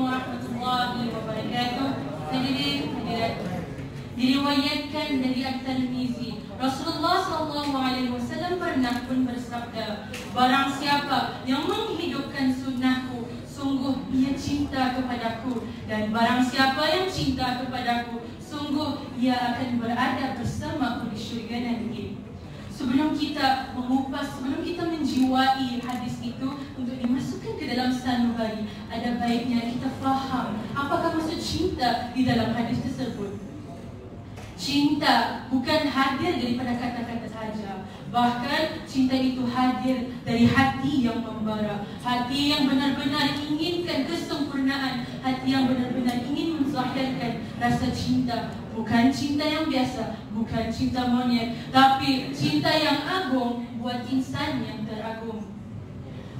warahmatullahi wabarakatuh. Hadirin hadirat. Diriwayatkan dari At-Tirmizi, Rasulullah sallallahu alaihi wasallam pernah pun bersabda, barang siapa yang menghidupkan sunnahku, sungguh ia cinta kepadaku dan barang siapa yang cinta kepadaku, sungguh ia akan berada bersamaku di syurga nanti. Sebelum kita mengupas, sebelum kita menjiwai hadis itu untuk dimasukkan ke dalam sanubari, ada baiknya kita faham apakah maksud cinta di dalam hadis tersebut. Cinta bukan hadir daripada kata-kata saja. Bahkan cinta itu hadir dari hati yang membara. Hati yang benar-benar inginkan kesempurnaan. Hati yang benar-benar ingin menzahirkan rasa cinta. Bukan cinta yang biasa. Bukan cinta monyet. Tapi cinta yang agung buat insan yang teragung.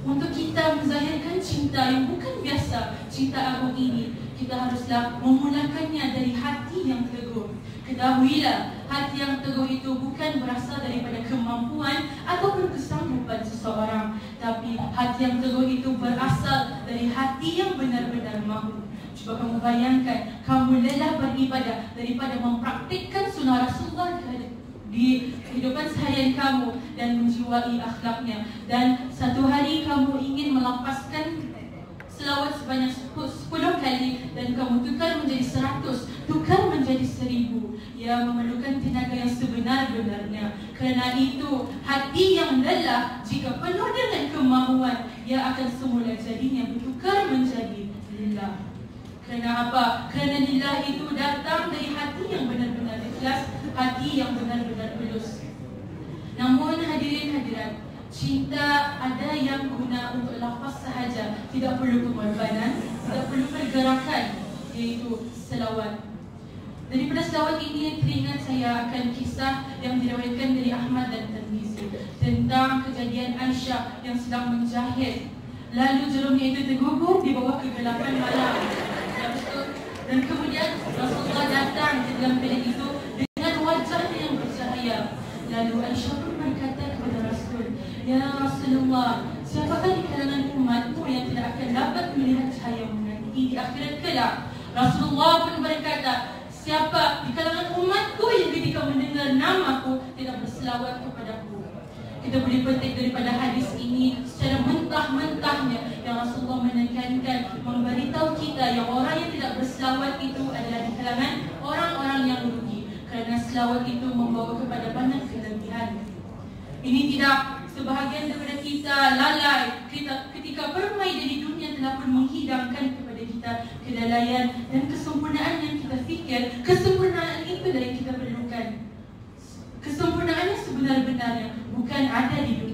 Untuk kita menzahirkan cinta yang bukan biasa. Cinta agung ini. Kita haruslah memulakannya dari hati yang teguh. Ketahuilah, hati yang teguh itu bukan berasal daripada kemampuan ataupun kesanggupan seseorang. Tapi hati yang teguh itu berasal dari hati yang benar-benar mahu. Cuba kamu bayangkan, kamu lelah beribadah daripada mempraktikkan sunnah Rasulullah di kehidupan seharian kamu dan menjiwai akhlaknya. Dan satu hari kamu ingin melepaskan selawat sebanyak 10 kali dan kamu tukar menjadi 100, tukar menjadi 1000. Ia memerlukan tenaga yang sebenar-benarnya. Kerana itu, hati yang lelah jika penuh dengan kemahuan, ia akan semula jadinya bertukar menjadi lillah. Kerana apa? Kerana lillah itu datang dari hati yang benar-benar ikhlas, hati yang benar-benar tulus. Namun hadirin hadirat, Cinta ada yang guna untuk lafaz sahaja. Tidak perlu pengorbanan Tidak perlu pergerakan Iaitu selawat. Daripada selawat ini teringat saya akan kisah Yang diriwayatkan dari Ahmad dan Tirmizi Tentang kejadian Aisyah yang sedang menjahit. Lalu jerumnya itu tergugur di bawah kegelapan malam. Dan kemudian Rasulullah datang ke dalam bilik itu Dengan wajahnya yang bercahaya Lalu Aisyah pun berkata Rasulullah, siapakah di kalangan umatmu yang tidak akan dapat melihat cahayamu nanti di akhirat kelak? Rasulullah pun berkata, siapa di kalangan umatku yang ketika mendengar namaku tidak berselawat kepadaku? Kita boleh petik daripada hadis ini secara mentah-mentahnya yang Rasulullah menekankan memberitahu kita yang orang yang tidak berselawat itu adalah di kalangan orang-orang yang rugi kerana selawat itu membawa kepada banyak kelebihan. Ini tidak sebahagian daripada kita lalai kita ketika bermain di dunia telah pun menghidangkan kepada kita kelalaian dan kesempurnaan yang kita fikir. Kesempurnaan itu yang kita perlukan. Kesempurnaan yang sebenar-benarnya bukan ada di dunia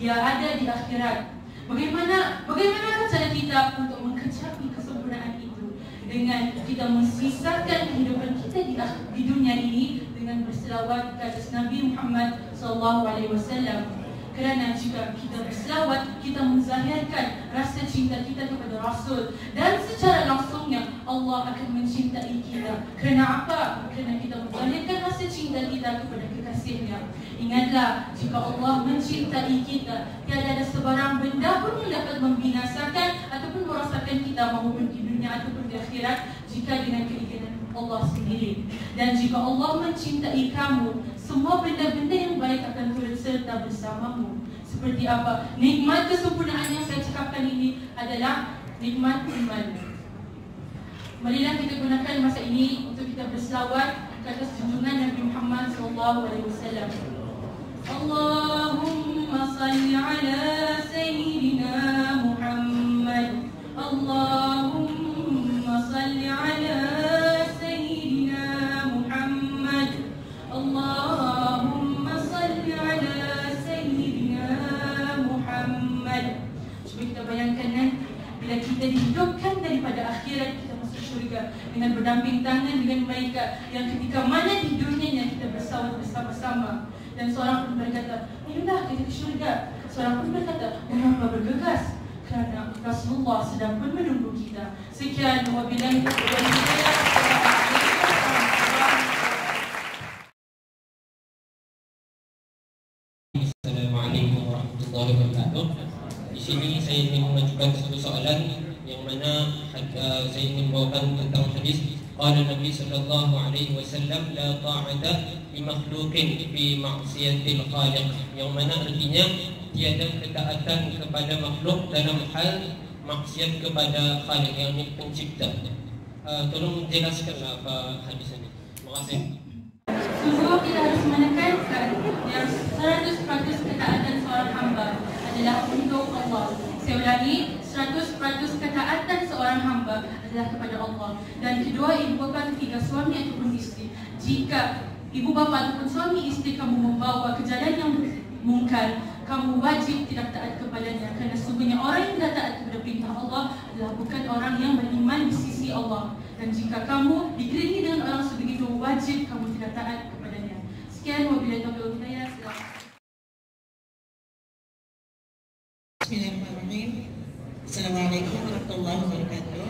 ia ada di akhirat. Bagaimana bagaimana cara kita untuk mengecapi kesempurnaan itu? Dengan kita mensisakan kehidupan kita di, di dunia ini dengan berselawat ke atas Nabi Muhammad sallallahu alaihi wasallam kerana jika kita berselawat, kita menzahirkan rasa cinta kita kepada Rasul dan secara langsungnya Allah akan mencintai kita. Kerana apa? Kerana kita menzahirkan rasa cinta kita kepada kekasihnya. Ingatlah, jika Allah mencintai kita, tiada ada sebarang benda pun yang dapat membinasakan ataupun merasakan kita maupun di dunia ataupun di akhirat jika dengan keinginan Allah sendiri. Dan jika Allah mencintai kamu, semua benda-benda yang baik akan turut serta bersamamu. Seperti apa? Nikmat kesempurnaan yang saya cakapkan ini adalah nikmat iman. Marilah kita gunakan masa ini untuk kita berselawat ke atas junjungan Nabi Muhammad SAW. Allahumma dengan berdamping tangan dengan mereka yang ketika mana di dunia yang kita bersama bersama-sama. Dan seorang pun berkata ayolah kita ke syurga? Seorang pun berkata mengapa bergegas? Kerana Rasulullah sedang pun menunggu kita. Sekian wabillahi taufiq. Assalamualaikum warahmatullahi wabarakatuh. Di sini saya ingin mengajukan satu soalan yang mana saya ingin bawakan tentang hadis qala Nabi sallallahu alaihi wasallam la ta'ata li makhluqin fi ma'siyatil khaliq. Yang mana artinya tiada ketaatan kepada makhluk dalam hal maksiat kepada khaliq yang ini pencipta. Uh, tolong jelaskanlah apa hadis ini. Terima kasih. Sungguh kita harus menekankan yang 100% ketaatan seorang hamba adalah untuk Allah. Saya ulangi, 100% ketaatan seorang hamba adalah kepada Allah. Dan kedua, ibu bapa ketiga suami ataupun isteri. Jika ibu bapa ataupun suami isteri kamu membawa ke jalan yang mungkar, kamu wajib tidak taat kepadanya. Kerana sesungguhnya orang yang tidak taat kepada perintah Allah adalah bukan orang yang beriman di sisi Allah. Dan jika kamu dikelilingi dengan orang sebegitu, wajib kamu tidak taat kepadanya. Sekian, wabillahi taufiq wal hidayah. Silakan. Bismillahirrahmanirrahim. Assalamualaikum warahmatullahi wabarakatuh.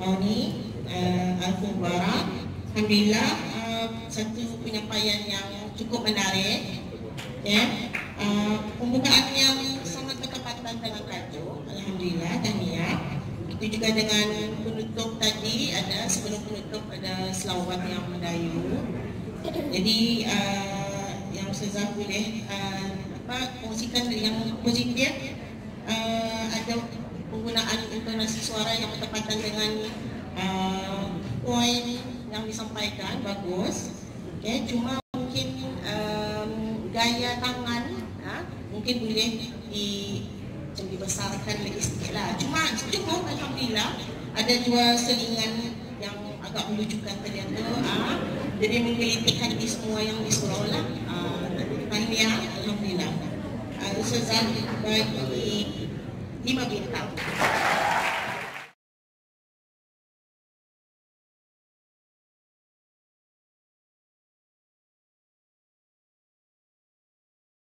Mau ni uh, Alfu Mubarak. Alhamdulillah uh, satu penyampaian yang cukup menarik. Ya. Uh, pembukaan yang sangat bertepatan dengan tajuk. Alhamdulillah tahniah. Itu juga dengan penutup tadi ada sebelum penutup ada selawat yang mendayu. Jadi uh, yang Ustazah boleh uh, apa kongsikan yang positif uh, ada penggunaan intonasi suara yang bertepatan dengan uh, poin yang disampaikan bagus. Okay, cuma mungkin um, gaya tangan ha, mungkin boleh di macam dibesarkan lagi sikit lah. Cuma cukup Alhamdulillah. Ada dua selingan yang agak menunjukkan ternyata ha, jadi menggelitik hati semua yang di surau lah ha, tahniah Alhamdulillah uh, Ustazah bagi Lima Ambiental.